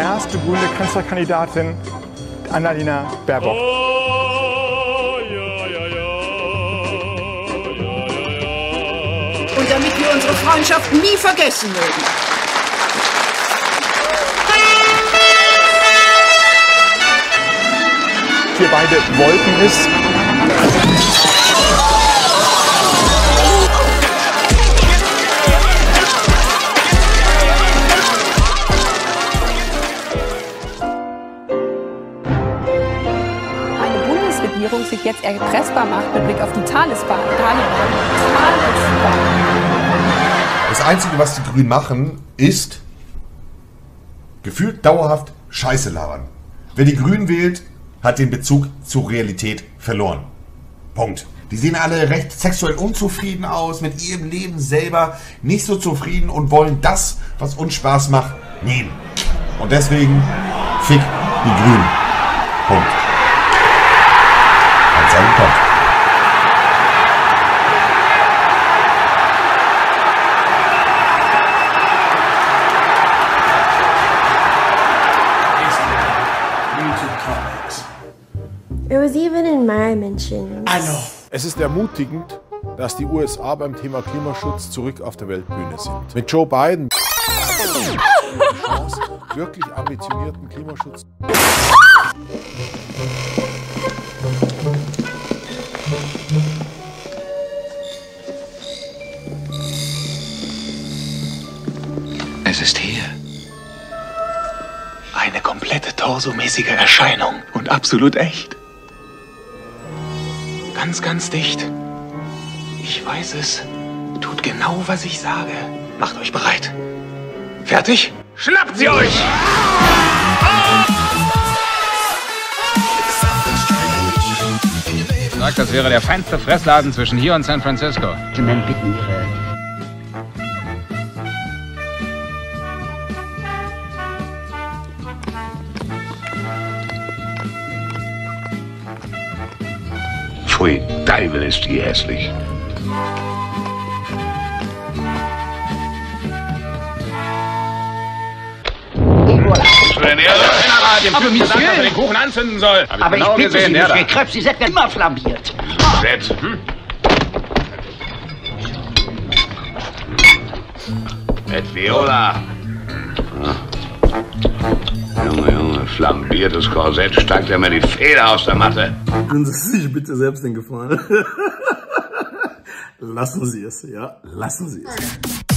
erste grüne Kanzlerkandidatin Annalena Baerbock. Und damit wir unsere Freundschaft nie vergessen mögen. Wir beide wollten es. Bundesregierung sich jetzt erpressbar macht mit Blick auf die Talisban. Taliban. Talisban. Das Einzige, was die Grünen machen, ist gefühlt dauerhaft Scheiße labern. Wer die Grünen wählt, hat den Bezug zur Realität verloren. Punkt. Die sehen alle recht sexuell unzufrieden aus, mit ihrem Leben selber nicht so zufrieden und wollen das, was uns Spaß macht, nehmen. Und deswegen fick die Grünen. Punkt. In my mentions. Es ist ermutigend, dass die USA beim Thema Klimaschutz zurück auf der Weltbühne sind. Mit Joe Biden die Chance, wirklich ambitionierten Klimaschutz. Es ist hier. Eine komplette torsomäßige Erscheinung und absolut echt. Ganz, ganz dicht. Ich weiß es. Tut genau, was ich sage. Macht euch bereit. Fertig? Schnappt sie euch! Sagt, das wäre der feinste Fressladen zwischen hier und San Francisco. Gentlemen bitten Ihre Pfui, Teufel ist die hässlich. dem Typen gesagt, dass er den Kuchen anzünden soll. Hab ich Aber genau ich bitte gesehen, Sie. Monsieur Krebs, Sie sind ja immer flambiert. Setz. Hm? Et Viola. Ah. Flambiertes Korsett, steigt ja mir die Feder aus der Matte. Tun Sie sich bitte selbst den Gefallen. Lassen Sie es, ja, lassen Sie es.